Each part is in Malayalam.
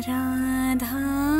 राधा।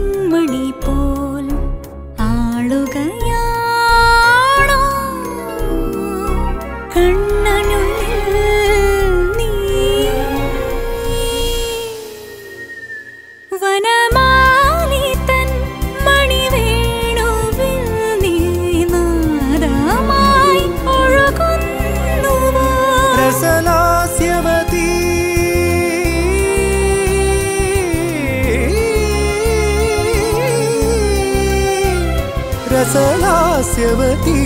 கண்மணி सलास्यवती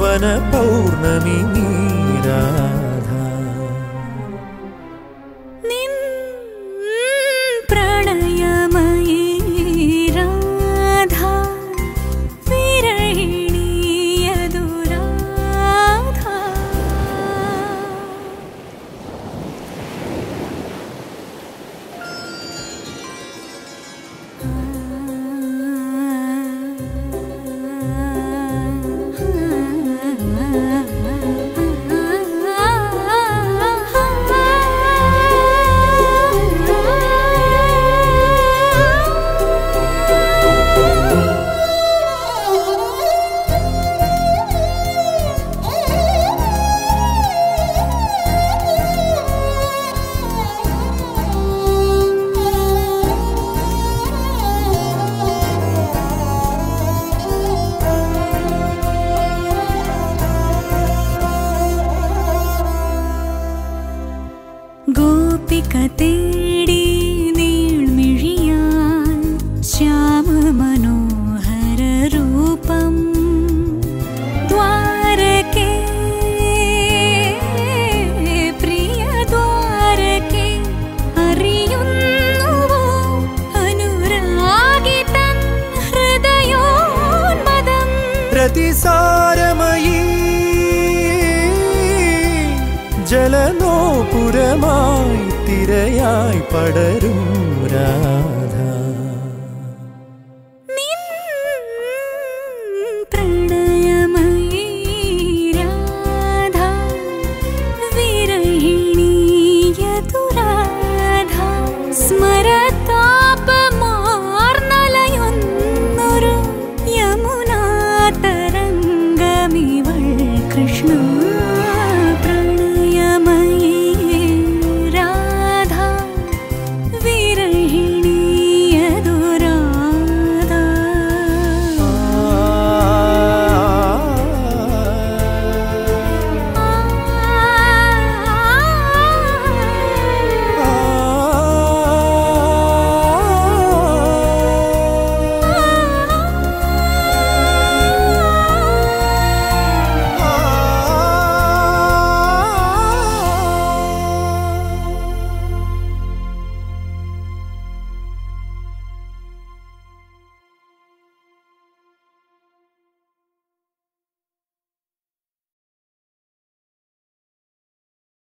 वनपौर्णमिनी തേടി നീൾമിഴിയാൻ ശ്യാമ മനോഹര രൂപം. ദ്വാരകേ പ്രിയ ദ്വാരകേ അറിയുന്നുവോ അനുരാഗി തൻ ഹൃദയോന്മദം? പ്രതിസാരമയീ ജലനോപുരമായി തിരയായി പടരും രാധ.